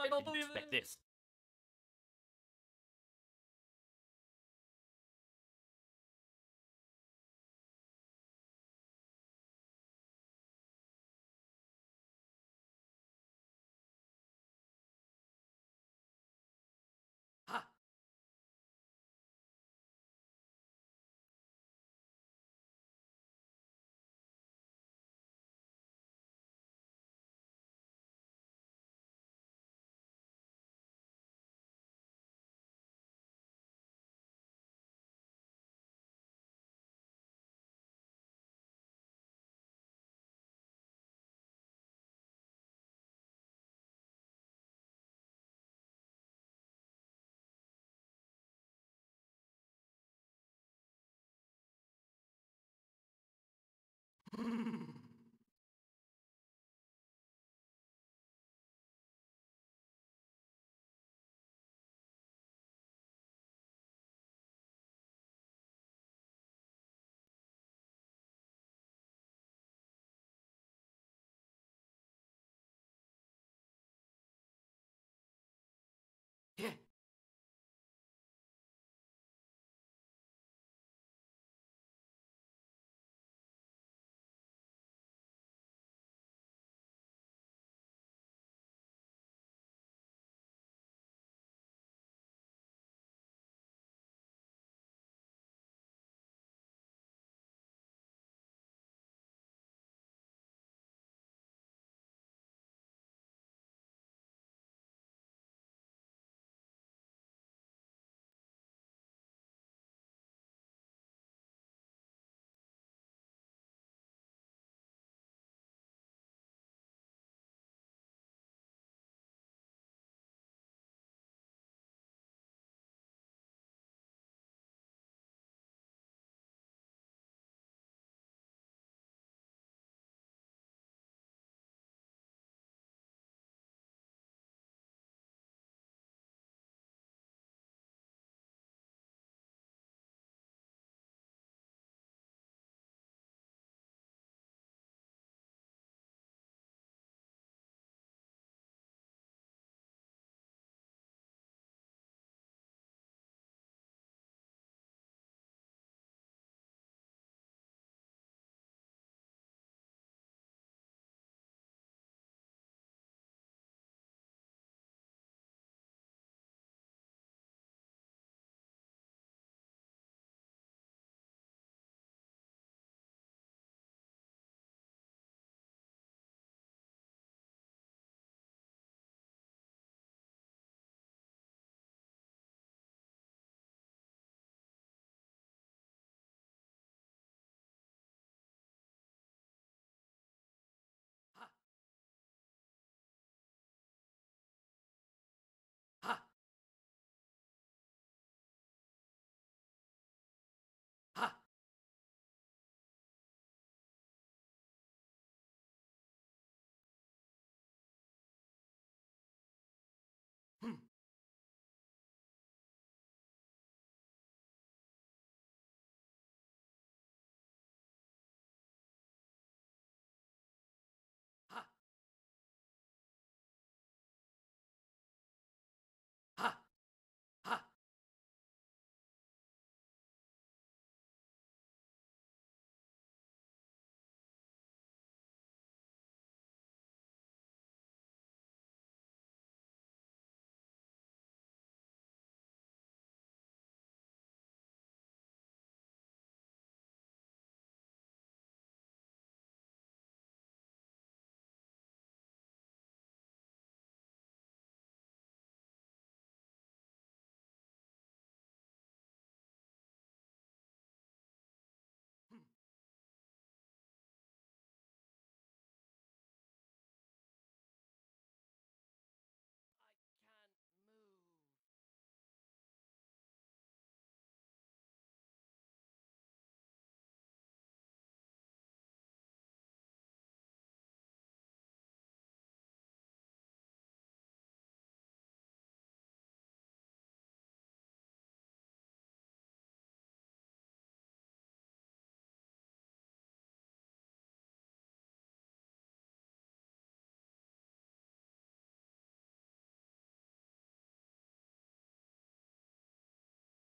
I don't believe Expect this.